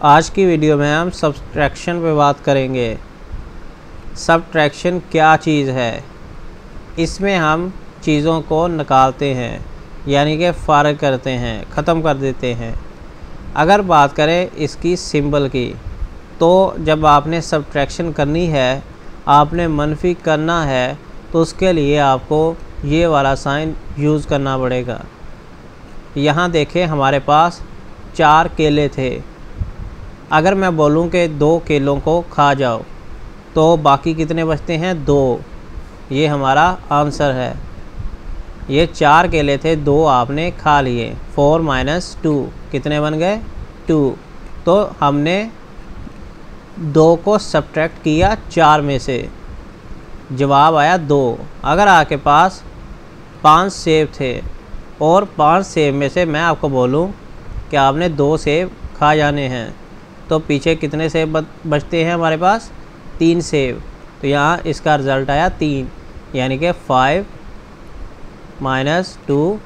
आज की वीडियो में हम सब्सट्रैक्शन पे बात करेंगे। सब्ट्रैक्शन क्या चीज़ है? इसमें हम चीज़ों को निकालते हैं, यानी कि फ़ारग करते हैं, ख़त्म कर देते हैं। अगर बात करें इसकी सिंबल की तो जब आपने सब्ट्रैक्शन करनी है, आपने मनफी करना है तो उसके लिए आपको ये वाला साइन यूज़ करना पड़ेगा। यहाँ देखें हमारे पास चार केले थे। अगर मैं बोलूँ कि दो केलों को खा जाओ तो बाकी कितने बचते हैं? दो। ये हमारा आंसर है। ये चार केले थे, दो आपने खा लिए। Four minus two. कितने बन गए? टू। तो हमने दो को सब्ट्रैक्ट किया चार में से। जवाब आया दो। अगर आपके पास पाँच सेब थे और पाँच सेब में से मैं आपको बोलूँ कि आपने दो सेब खा जाने हैं। तो पीछे कितने सेब बचते हैं हमारे पास? तीन सेब। तो यहाँ इसका रिज़ल्ट आया तीन, यानी कि फाइव माइनस टू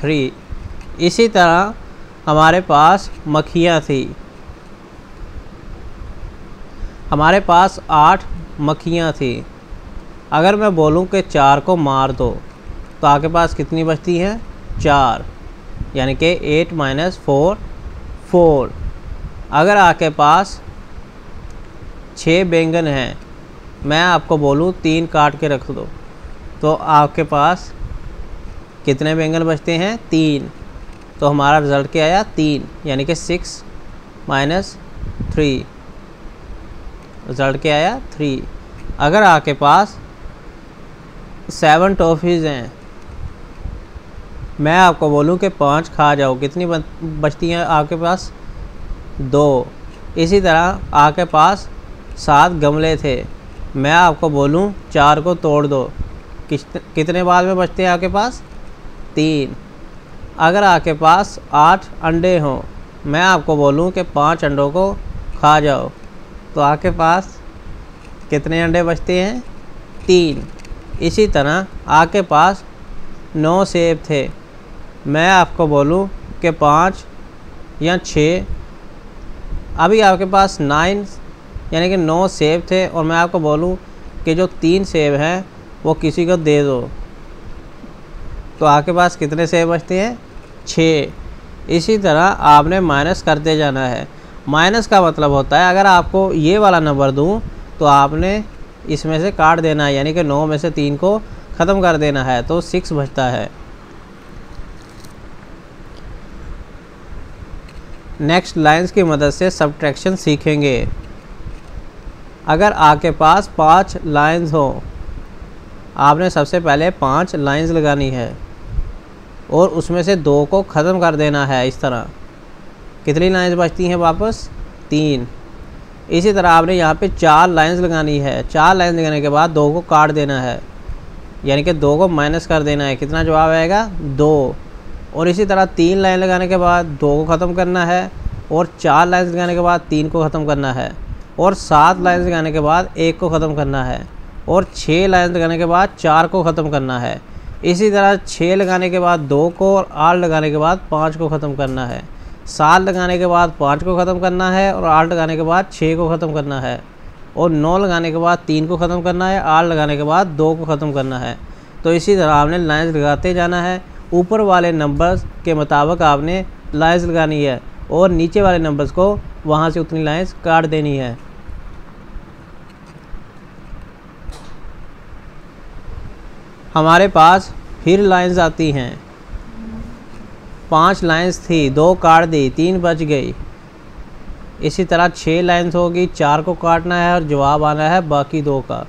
थ्री इसी तरह हमारे पास मक्खियाँ थी। हमारे पास आठ मक्खियाँ थी। अगर मैं बोलूँ कि चार को मार दो तो आपके पास कितनी बचती हैं? चार, यानी कि एट माइनस फोर फोर अगर आपके पास छः बैंगन हैं, मैं आपको बोलूँ तीन काट के रख दो। तो आपके पास कितने बैंगन बचते हैं? तीन। तो हमारा रिज़ल्ट क्या आया? तीन, यानी कि सिक्स माइनस थ्री रिज़ल्ट क्या आया? थ्री अगर आपके पास सेवन टॉफ़ीज़ हैं, मैं आपको बोलूँ कि पाँच खा जाओ। कितनी बचती हैं आपके पास? दो। इसी तरह आपके पास सात गमले थे। मैं आपको बोलूँ, चार को तोड़ दो। कितने बाद में बचते हैं आपके पास? तीन। अगर आपके पास आठ अंडे हों, मैं आपको बोलूँ कि पाँच अंडों को खा जाओ। तो आपके पास कितने अंडे बचते हैं? तीन। इसी तरह आपके पास नौ सेब थे। मैं आपको बोलूँ कि पाँच या छः अभी आपके पास नाइन यानी कि नौ सेब थे और मैं आपको बोलूँ कि जो तीन सेब हैं, वो किसी को दे दो। तो आपके पास कितने सेब बचते हैं? छः इसी तरह आपने माइनस करते जाना है। माइनस का मतलब होता है, अगर आपको ये वाला नंबर दूँ तो आपने इसमें से काट देना है, यानी कि नौ में से तीन को ख़त्म कर देना है तो सिक्स बचता है। नेक्स्ट लाइंस की मदद से सब्ट्रैक्शन सीखेंगे। अगर आपके पास पाँच लाइंस हो, आपने सबसे पहले पाँच लाइंस लगानी है और उसमें से दो को ख़त्म कर देना है इस तरह। कितनी लाइंस बचती हैं वापस? तीन। इसी तरह आपने यहाँ पे चार लाइंस लगानी है। चार लाइंस लगाने के बाद दो को काट देना है। यानी कि दो को माइनस कर देना है। कितना जवाब आएगा? दो। और इसी तरह तीन लाइन लगाने के बाद दो को ख़त्म करना है और चार लाइन लगाने के बाद तीन को ख़त्म करना है और सात लाइन लगाने के बाद एक को ख़त्म करना है और छः लाइन लगाने के बाद चार को ख़त्म करना है इसी तरह छः लगाने के बाद दो को और आठ लगाने के बाद पाँच को ख़त्म करना है सात लगाने के बाद पाँच को ख़त्म करना है और आठ लगाने के बाद छः को ख़त्म करना है और नौ लगाने के बाद तीन को ख़त्म करना है आठ लगाने के बाद दो को ख़त्म करना है तो इसी तरह आपने लाइन्स लगाते जाना है ऊपर वाले नंबर्स के मुताबिक आपने लाइन्स लगानी है और नीचे वाले नंबर्स को वहाँ से उतनी लाइन्स काट देनी है। हमारे पास फिर लाइंस आती हैं। पाँच लाइंस थी, दो काट दी, तीन बच गई। इसी तरह छः लाइंस होगी, चार को काटना है और जवाब आना है बाकी दो का।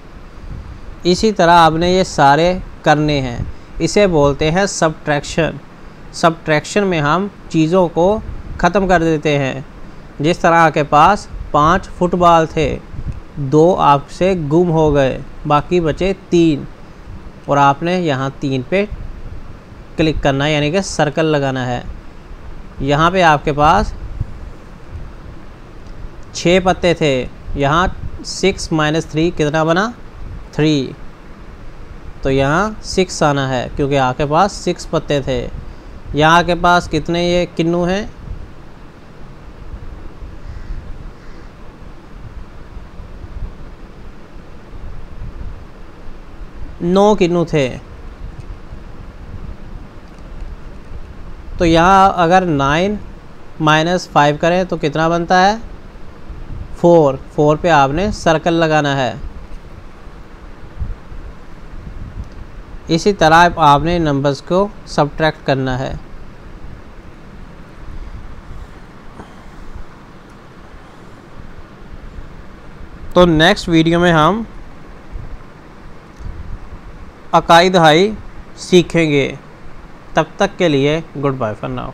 इसी तरह आपने ये सारे करने हैं। इसे बोलते हैं सब्ट्रैक्शन सब्ट्रैक्शन में हम चीज़ों को ख़त्म कर देते हैं। जिस तरह आपके पास पाँच फुटबॉल थे, दो आपसे गुम हो गए, बाकी बचे तीन। और आपने यहाँ तीन पे क्लिक करना है, यानी कि सर्कल लगाना है। यहाँ पे आपके पास छः पत्ते थे। यहाँ सिक्स माइनस थ्री कितना बना? थ्री तो यहाँ सिक्स आना है, क्योंकि आपके पास सिक्स पत्ते थे। यहाँ के पास कितने ये किन्नू हैं? नौ किन्नू थे। तो यहाँ अगर नाइन माइनस फाइव करें तो कितना बनता है? फोर फोर पे आपने सर्कल लगाना है। इसी तरह आपने नंबर्स को सब्ट्रैक्ट करना है। तो नेक्स्ट वीडियो में हम अकाई दहाई सीखेंगे। तब तक के लिए गुड बाय फॉर नाउ